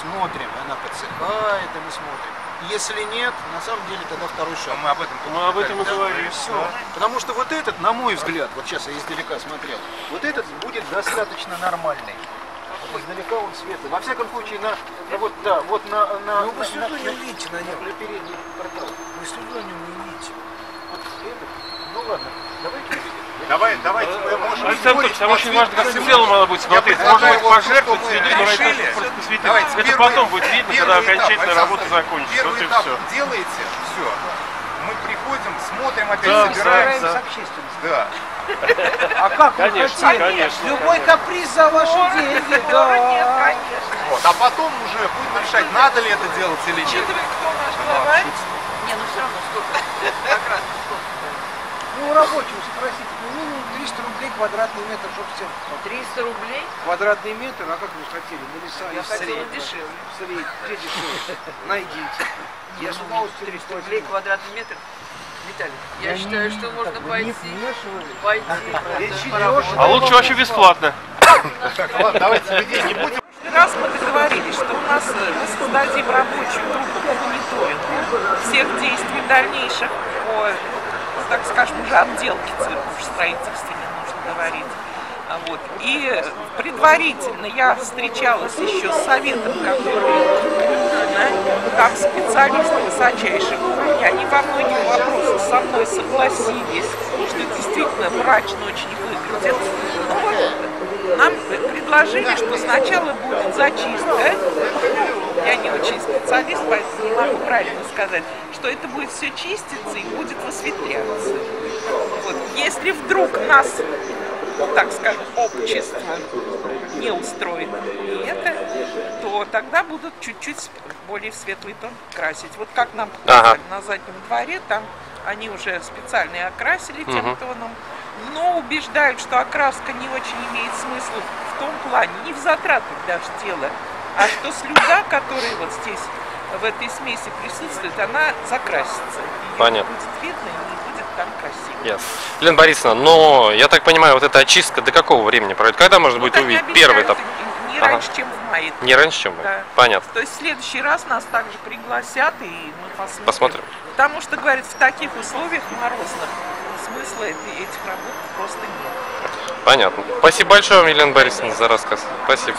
смотрим, она подсыхает, и мы смотрим. Если нет, на самом деле тогда второй шаг. Мы об этом Мы об этом и Да, говорим. всё. Потому что вот этот, на мой взгляд, вот сейчас я издалека смотрел, вот этот будет достаточно нормальный. Издалека он светлый. Во всяком случае, на, на вот, да, вот на, на, Ну вы на- не увидите на нем. на передний портал. Вы нем не увидите. Вот этот. Ну ладно, давайте увидим. Давай, давайте, мы можем Александр спорить, Петрович, там очень важно, как в целом надо будет смотреть. Можно будет предлагаю, пожертвовать решили. Давайте, Это первый- потом будет видно, когда этап, окончательная Александр, работа закончится. Первый Вот и этап все. делаете, все. Мы приходим, смотрим, опять Да, собираемся. да, общественностью. Да. А как вы Конечно, хотели? конечно, Любой каприз за ваши деньги. Да. Вот. А потом уже будем решать, надо ли это делать или нет. Не, ну все равно сколько? Как раз сколько? Ну, у рабочего спросите, ну, минимум 300 рублей квадратный метр, чтобы всем. 300 рублей? Квадратный метр, а как вы хотели? На леса Я хотела дешевле. Средний, где дешевле? Найдите. Я с удовольствием 300 рублей квадратный метр. Виталий, я считаю, что можно как бы пойти, пойти, поработать. А лучше вообще бесплатно. Ладно, давайте не будем. раз мы договорились, что у нас э, мы создадим рабочую группу по мониторингу всех действий дальнейших по, ну, так скажем, уже отделке цирка, в строительстве не нужно говорить. А Вот. И предварительно я встречалась еще с советом, который да, там специалисты высочайшего уровня, они во многих вопросах со мной согласились, что действительно мрачно очень выглядит. Ну вот, нам предложили, что сначала будет зачистка, ну, я не очень специалист, поэтому не могу правильно сказать, что это будет все чиститься и будет высветляться. Вот. Если вдруг нас, так скажем, общество не устроит и это, то тогда будут чуть-чуть более в светлый тон красить. Вот как нам показали на заднем дворе, там они уже специально и окрасили тем Мгм. тоном, но убеждают, что окраска не очень имеет смысла том плане, не в затратах даже дело, а что слюда, которая вот здесь в этой смеси присутствует, она закрасится. Её Понятно. будет видно и не будет там красиво. Ясно. Елена Борисовна, но я так понимаю, вот эта очистка до какого времени пройдет? Когда можно будет Вот они увидеть первый этап? Не Ага. раньше, чем в мае. Не раньше, чем мы? Да. Понятно. То есть в следующий раз нас также пригласят, и мы посмотрим. Посмотрим. Потому что, говорят, в таких условиях морозных смысла эти- этих работ просто нет. Понятно. Спасибо большое вам, Елена Борисовна, за рассказ. Спасибо.